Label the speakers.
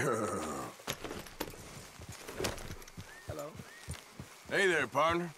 Speaker 1: Hello.
Speaker 2: Hey there, partner.